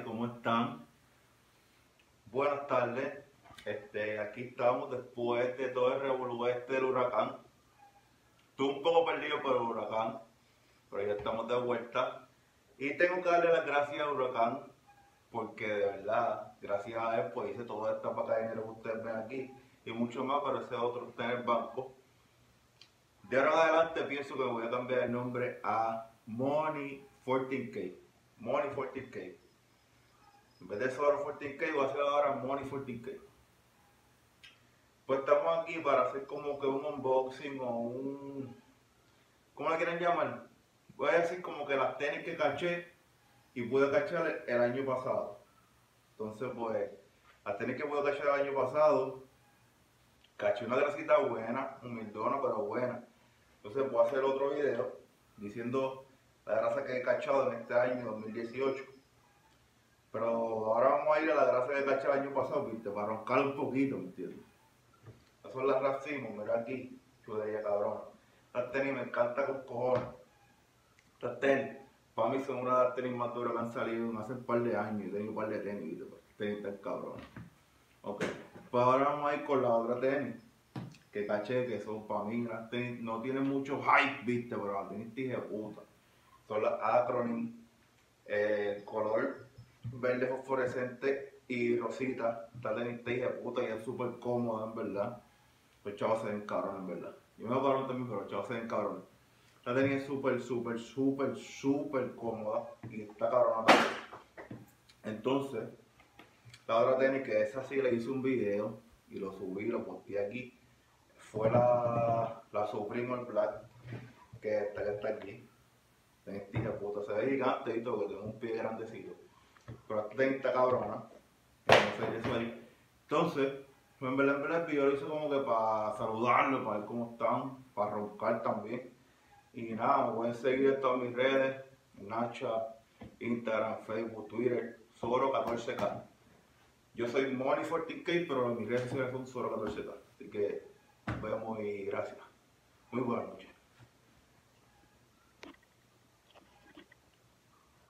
¿cómo están? Buenas tardes. Este, aquí estamos después de todo el revolú este del huracán. Estuve un poco perdido por el huracán, pero ya estamos de vuelta. Y tengo que darle las gracias al huracán, porque de verdad, gracias a él, pues hice toda esta vaca de dinero que ustedes ven aquí y mucho más, para ese otro está en el banco. De ahora en adelante pienso que voy a cambiar el nombre a Money 14K. Money 14K. En vez de solo 14K, voy a hacer ahora Money 14K. Pues estamos aquí para hacer como que un unboxing o un... ¿Cómo le quieren llamar? Voy a decir como que las tenis que caché y pude cachar el año pasado. Entonces pues, las tenis que pude cachar el año pasado, caché una grasita buena, humildona pero buena. Entonces voy a hacer otro video diciendo la grasa que he cachado en este año 2018. Pero ahora vamos a ir a la grasa que he cachado el año pasado, ¿viste? Para roncar un poquito, ¿me entiendes? Esas son las racimos, mira aquí, chudería cabrón. Estas tenis me encanta con cojones. Estas tenis, para mí son una de las tenis más duras que han salido hace un par de años. He tenido un par de tenis, ¿viste? Pues, tenis tan cabrón. Ok, pues ahora vamos a ir con la otra tenis que caché que son para mí las tenis, no tienen mucho hype, viste, pero las tenis dije puta. Son las Acronym, eh, color verde fosforescente y rosita. Esta tenis te puta y es súper cómoda en verdad. Los chavos se ven cabrón en verdad. Yo me cabrón también, pero los chavos se ven cabrón. Esta tenis es súper, súper, súper, súper cómoda y está cabrona. Entonces, la otra tenis que es así, le hice un video y lo subí, lo posté aquí fue la, la Supreme All Black, que está, que está aquí. Este hija puta, se ve gigante y todo, que tengo un pie grandecito. Esta está cabrona. Entonces, eso ahí. Entonces, en verdad, video lo hice como que para saludarlo, para ver cómo están, para roncar también. Y nada, me pueden seguir en todas mis redes, Nacha, Instagram, Facebook, Twitter, Soro 14K. Yo soy Money 14K, pero mis redes sociales son Soro 14K. Así que nos vemos y gracias. Muy buenas noches.